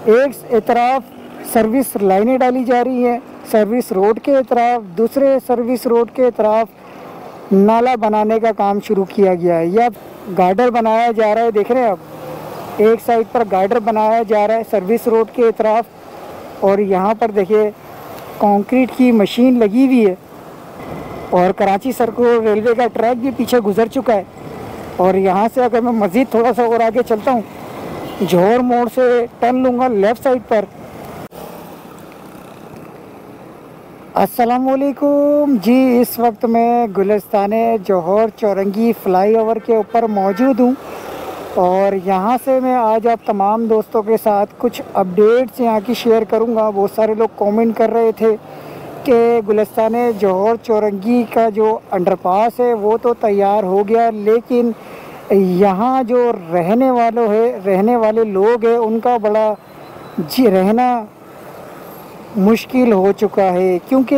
एक तरफ़ सर्विस लाइनें डाली जा रही हैं, सर्विस रोड के तरफ़ दूसरे सर्विस रोड के तरफ़ नाला बनाने का काम शुरू किया गया है। यह गार्डर बनाया जा रहा है, देख रहे हैं आप? एक साइड पर गार्डर बनाया जा रहा है, सर्विस रोड के तरफ़ और यहाँ पर देखिए, कंक्रीट की मशीन लगी हुई है, और कराची सर्कुलर रेलवे का ट्रैक भी पीछे गुजर चुका है, और यहाँ से अगर मैं मज़ीद थोड़ा सा और आगे चलता हूँ जौहर मोड़ से टर्न लूँगा लेफ़्ट साइड पर। असलकुम जी, इस वक्त मैं गुलस्तान जौहर चौरंगी फ्लाईओवर के ऊपर मौजूद हूँ और यहाँ से मैं आज आप तमाम दोस्तों के साथ कुछ अपडेट्स यहाँ की शेयर करूँगा। बहुत सारे लोग कमेंट कर रहे थे कि गुलस्तान जौहर चौरंगी का जो अंडरपास है, वो तो तैयार हो गया, लेकिन यहाँ जो रहने वालों है, रहने वाले लोग हैं, उनका बड़ा जी रहना मुश्किल हो चुका है, क्योंकि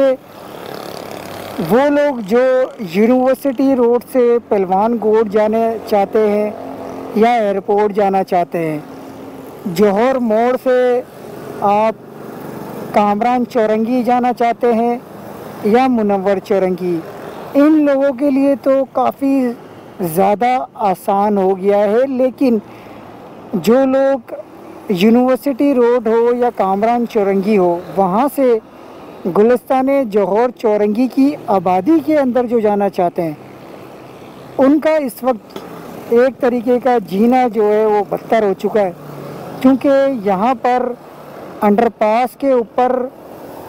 वो लोग जो यूनिवर्सिटी रोड से पहलवान गोड जाने चाहते हैं या एयरपोर्ट जाना चाहते हैं, जौहर मोड़ से आप कामरान चौरंगी जाना चाहते हैं या मुनवर चौरंगी, इन लोगों के लिए तो काफ़ी ज़्यादा आसान हो गया है, लेकिन जो लोग यूनिवर्सिटी रोड हो या कामरान चौरंगी हो, वहाँ से गुलस्तान जौहर चौरंगी की आबादी के अंदर जो जाना चाहते हैं, उनका इस वक्त एक तरीके का जीना जो है वो बदतर हो चुका है, क्योंकि यहाँ पर अंडरपास के ऊपर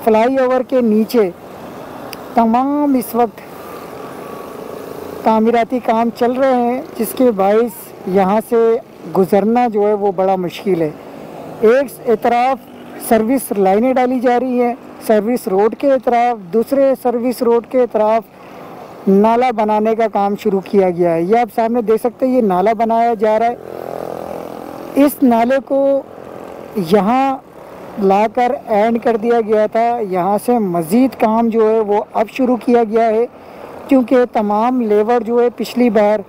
फ्लाईओवर के नीचे तमाम इस वक्त तामीराती काम चल रहे हैं, जिसके बायस यहाँ से गुज़रना जो है वो बड़ा मुश्किल है। एक तरफ़ सर्विस लाइनें डाली जा रही हैं, सर्विस रोड के तरफ़ दूसरे सर्विस रोड के तरफ़ नाला बनाने का काम शुरू किया गया है। ये आप सामने देख सकते हैं, ये नाला बनाया जा रहा है। इस नाले को यहाँ लाकर एंड कर दिया गया था। यहाँ से मज़ीद काम जो है वो अब शुरू किया गया है। क्योंकि तमाम लेबर जो है पिछली बार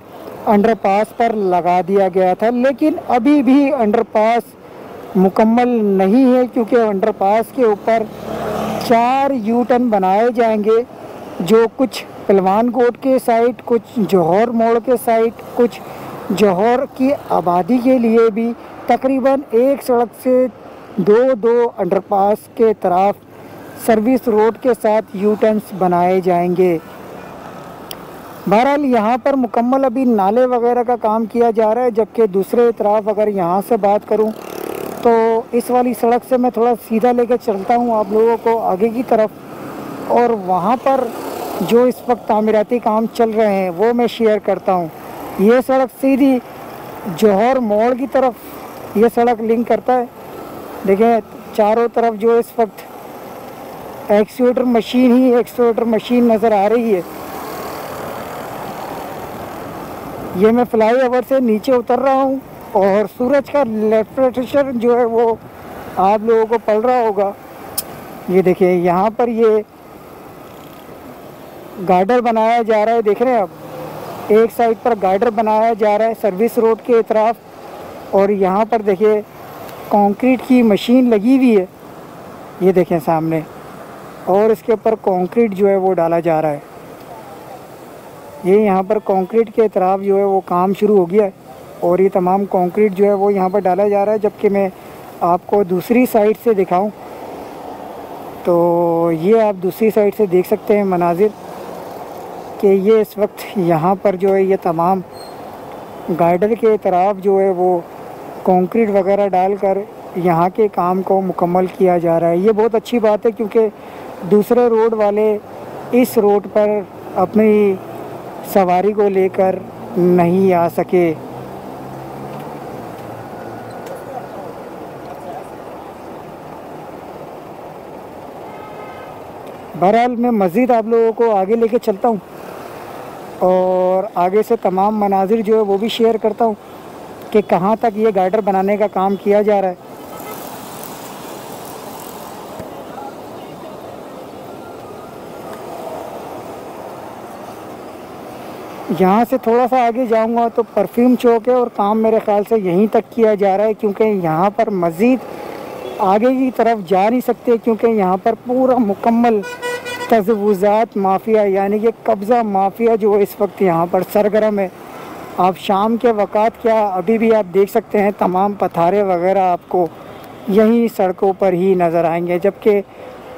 अंडरपास पर लगा दिया गया था, लेकिन अभी भी अंडरपास मुकम्मल नहीं है क्योंकि अंडरपास के ऊपर चार यू टर्न बनाए जाएँगे, जो कुछ पलवान कोट के साइड, कुछ जौहर मोड़ के साइड, कुछ जौहर की आबादी के लिए भी तकरीबन एक सड़क से दो दो अंडरपास के तरफ़ सर्विस रोड के साथ यू टर्न्स बनाए जाएँगे। बहरहाल, यहाँ पर मुकम्मल अभी नाले वगैरह का काम किया जा रहा है, जबकि दूसरे तरफ़ अगर यहाँ से बात करूँ तो इस वाली सड़क से मैं थोड़ा सीधा लेकर चलता हूँ आप लोगों को आगे की तरफ़। और वहाँ पर जो इस वक्त तामीराती काम चल रहे हैं, वो मैं शेयर करता हूँ। ये सड़क सीधी जौहर मोड़ की तरफ़ ये सड़क लिंक करता है। देखें, चारों तरफ़ जो इस वक्त एक्सीटर मशीन ही एक्सीटर मशीन नज़र आ रही है। ये मैं फ्लाई ओवर से नीचे उतर रहा हूँ और सूरज का लेफ्रेशन जो है वो आप लोगों को पड़ रहा होगा। ये देखिए, यहाँ पर ये गार्डर बनाया जा रहा है, देख रहे हैं आप? एक साइड पर गार्डर बनाया जा रहा है सर्विस रोड के तरफ़ और यहाँ पर देखिए कंक्रीट की मशीन लगी हुई है। ये देखें सामने और इसके ऊपर कंक्रीट जो है वो डाला जा रहा है। ये यहाँ पर कंक्रीट के तरफ़ जो है वो काम शुरू हो गया है और ये तमाम कंक्रीट जो है वो यहाँ पर डाला जा रहा है, जबकि मैं आपको दूसरी साइड से दिखाऊँ। तो ये आप दूसरी साइड से देख सकते हैं मनाजिर कि ये इस वक्त यहाँ पर जो है ये तमाम गार्डन के तरफ़ जो है वो कंक्रीट वगैरह डालकर यहाँ के काम को मुकम्मल किया जा रहा है। ये बहुत अच्छी बात है, क्योंकि दूसरे रोड वाले इस रोड पर अपनी सवारी को लेकर नहीं आ सके। बहरहाल, मैं मज़ीद आप लोगों को आगे लेके चलता हूँ और आगे से तमाम मनाजिर जो है वो भी शेयर करता हूँ कि कहाँ तक ये गार्डर बनाने का काम किया जा रहा है। यहाँ से थोड़ा सा आगे जाऊँगा तो परफ्यूम चौक है और काम मेरे ख्याल से यहीं तक किया जा रहा है क्योंकि यहाँ पर मज़ीद आगे की तरफ़ जा नहीं सकते क्योंकि यहाँ पर पूरा मुकम्मल तजवुज़ात माफिया, यानी कि कब्ज़ा माफिया जो इस वक्त यहाँ पर सरगर्म है। आप शाम के वक़ात क्या अभी भी आप देख सकते हैं, तमाम पथारे वगैरह आपको यहीं सड़कों पर ही नज़र आएँगे, जबकि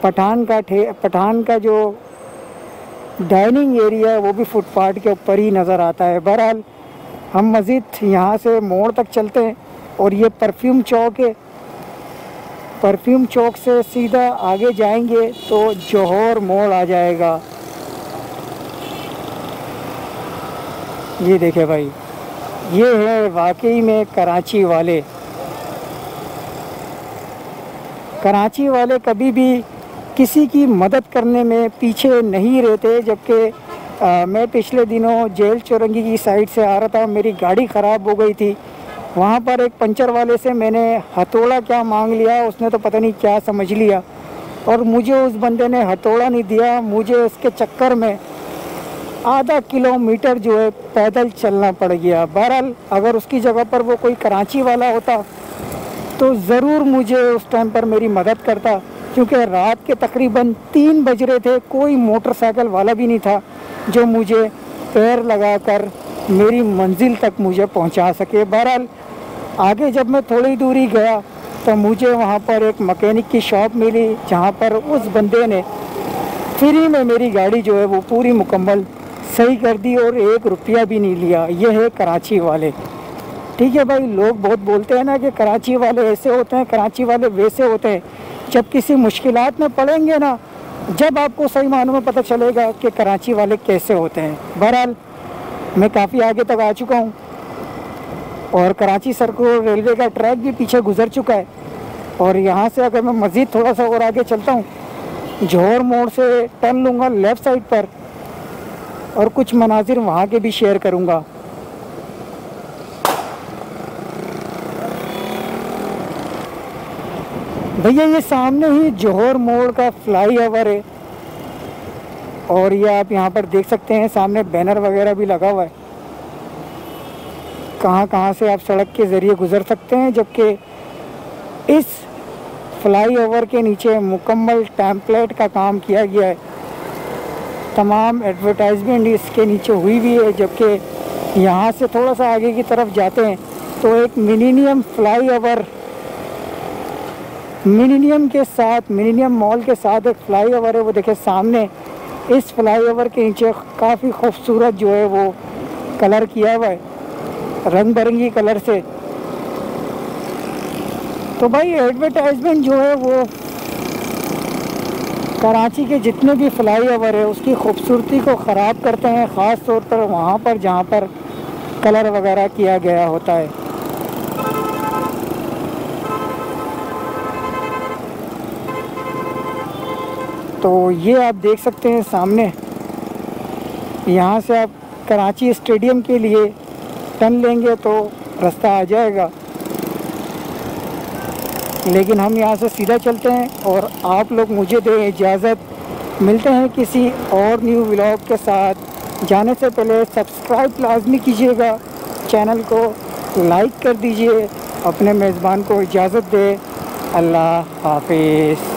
पठान का ठे, पठान का जो डाइनिंग एरिया है, वो भी फुटपाथ के ऊपर ही नज़र आता है। बहरहाल, हम मज़ीद यहाँ से मोड़ तक चलते हैं और ये परफ्यूम चौक है। परफ्यूम चौक से सीधा आगे जाएँगे तो जौहर मोड़ आ जाएगा। ये देखे भाई, ये है वाकई में कराची वाले। कराची वाले कभी भी किसी की मदद करने में पीछे नहीं रहते, जबकि मैं पिछले दिनों जेल चौरंगी की साइड से आ रहा था, मेरी गाड़ी ख़राब हो गई थी। वहाँ पर एक पंचर वाले से मैंने हथौड़ा क्या मांग लिया, उसने तो पता नहीं क्या समझ लिया। और मुझे उस बंदे ने हथौड़ा नहीं दिया, मुझे उसके चक्कर में आधा किलोमीटर जो है पैदल चलना पड़ गया। बहरहाल, अगर उसकी जगह पर वो कोई कराची वाला होता तो ज़रूर मुझे उस टाइम पर मेरी मदद करता। क्योंकि रात के तकरीबन तीन बज रहे थे, कोई मोटरसाइकिल वाला भी नहीं था जो मुझे पैर लगाकर मेरी मंजिल तक मुझे पहुँचा सके। बहरहाल, आगे जब मैं थोड़ी दूरी गया तो मुझे वहाँ पर एक मकैनिक की शॉप मिली, जहाँ पर उस बंदे ने फ्री में मेरी गाड़ी जो है वो पूरी मुकम्मल सही कर दी और एक रुपया भी नहीं लिया। ये है कराची वाले। ठीक है भाई, लोग बहुत बोलते हैं ना कि कराची वाले ऐसे होते हैं, कराची वाले वैसे होते हैं। जब किसी मुश्किल में पड़ेंगे ना, जब आपको सही मानों में पता चलेगा कि कराची वाले कैसे होते हैं। बहरहाल, मैं काफ़ी आगे तक आ चुका हूँ और कराची सरको रेलवे का ट्रैक भी पीछे गुजर चुका है और यहाँ से अगर मैं मज़ीद थोड़ा सा और आगे चलता हूँ, जौहर मोड़ से टर्न लूँगा लेफ़्ट साइड पर और कुछ मनाजिर वहाँ के भी शेयर करूँगा। भैया, ये सामने ही जौहर मोड़ का फ्लाई ओवर है। और ये आप यहाँ पर देख सकते हैं, सामने बैनर वगैरह भी लगा हुआ है। कहाँ कहाँ से आप सड़क के ज़रिए गुज़र सकते हैं, जबकि इस फ्लाई ओवर के नीचे मुकम्मल टैम्पलेट का काम किया गया है। तमाम एडवर्टाइजमेंट इसके नीचे हुई भी है, जबकि यहाँ से थोड़ा सा आगे की तरफ़ जाते हैं तो एक मिनीनियम फ्लाई ओवर मिनीनियम के साथ मिनीनियम मॉल के साथ एक फ्लाई है, वो देखे सामने। इस फ्लाई के नीचे काफ़ी खूबसूरत जो है वो कलर किया हुआ है, रंग बिरंगी कलर से। तो भाई एडवर्टाइजमेंट जो है वो कराची के जितने भी फ्लाई ओवर है, उसकी खूबसूरती को ख़राब करते हैं ख़ास तौर पर वहाँ पर जहाँ पर कलर वगैरह किया गया होता है। तो ये आप देख सकते हैं सामने। यहाँ से आप कराची स्टेडियम के लिए टन लेंगे तो रास्ता आ जाएगा। लेकिन हम यहाँ से सीधा चलते हैं और आप लोग मुझे दें इजाज़त। मिलते हैं किसी और न्यू व्लॉग के साथ। जाने से पहले सब्सक्राइब लाजमी कीजिएगा। चैनल को लाइक कर दीजिए। अपने मेज़बान को इजाज़त दे। अल्लाह हाफिज़।